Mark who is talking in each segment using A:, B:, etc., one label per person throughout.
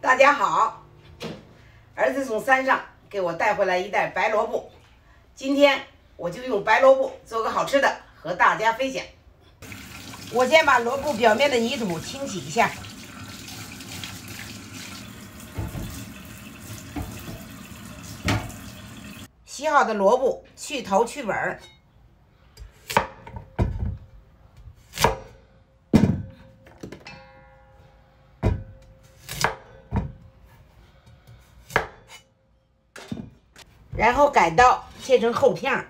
A: 大家好，儿子从山上给我带回来一袋白萝卜，今天我就用白萝卜做个好吃的和大家分享。我先把萝卜表面的泥土清洗一下，洗好的萝卜去头去尾。然后改刀切成厚片，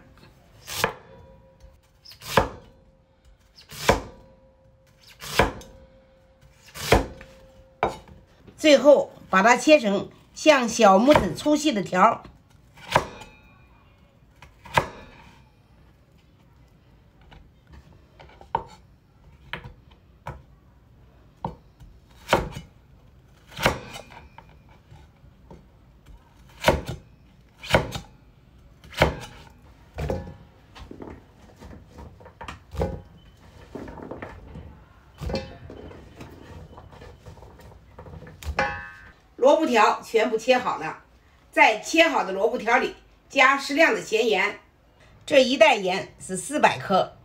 A: 最后把它切成像小拇指粗细的条萝卜条全部切好了，在切好的萝卜条里加适量的咸盐，这一袋盐是四百克，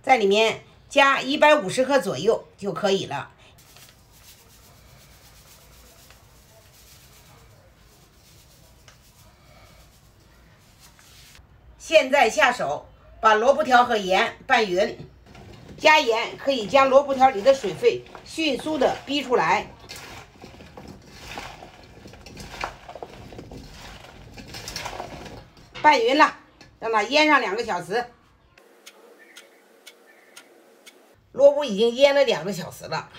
A: 在里面加一百五十克左右就可以了。现在下手把萝卜条和盐拌匀，加盐可以将萝卜条里的水分迅速的逼出来。拌匀了，让它腌上两个小时。萝卜已经腌了两个小时了，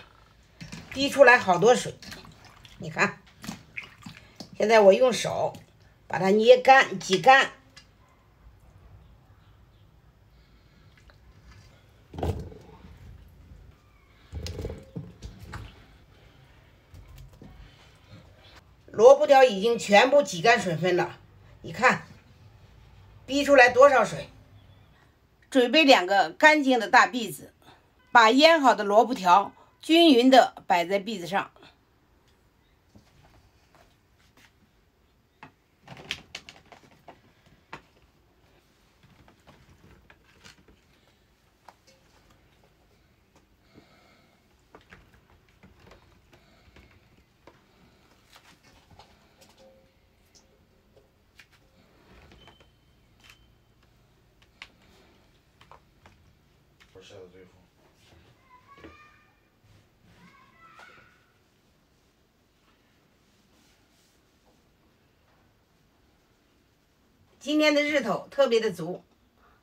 A: 滴出来好多水。你看，现在我用手把它捏干、挤干。萝卜条已经全部挤干水分了，你看。逼出来多少水？准备两个干净的大篦子，把腌好的萝卜条均匀的摆在篦子上。
B: 晒到最后。
A: 今天的日头特别的足，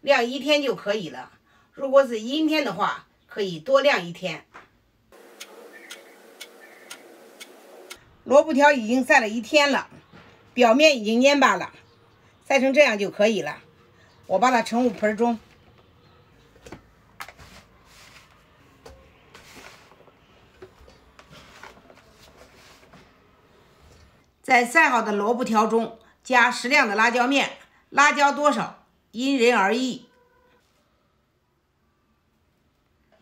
A: 晾一天就可以了。如果是阴天的话，可以多晾一天。萝卜条已经晒了一天了，表面已经蔫巴了，晒成这样就可以了。我把它盛入盆中。在晒好的萝卜条中加适量的辣椒面，辣椒多少因人而异。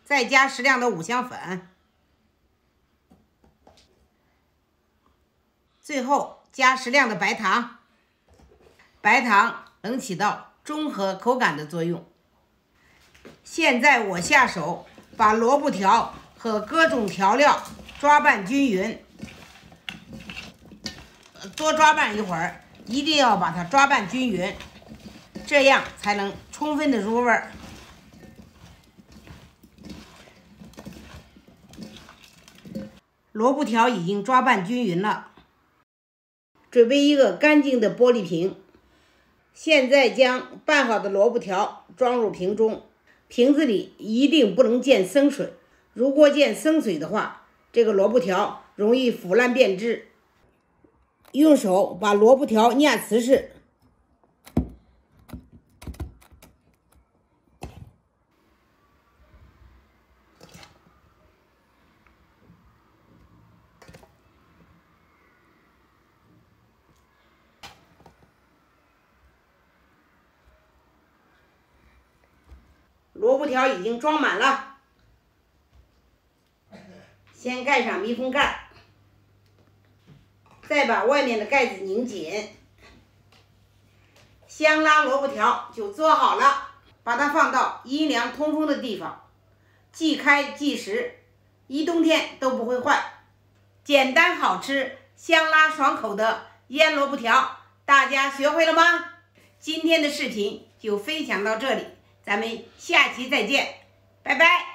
A: 再加适量的五香粉，最后加适量的白糖。白糖能起到中和口感的作用。现在我下手把萝卜条和各种调料抓拌均匀。多抓拌一会儿，一定要把它抓拌均匀，这样才能充分的入味儿。萝卜条已经抓拌均匀了，准备一个干净的玻璃瓶。现在将拌好的萝卜条装入瓶中，瓶子里一定不能见生水，如果见生水的话，这个萝卜条容易腐烂变质。用手把萝卜条捏瓷实，萝卜条已经装满了，先盖上密封盖。再把外面的盖子拧紧，香辣萝卜条就做好了。把它放到阴凉通风的地方，即开即食，一冬天都不会坏。简单好吃、香辣爽口的腌萝卜条，大家学会了吗？今天的视频就分享到这里，咱们下期再见，拜拜。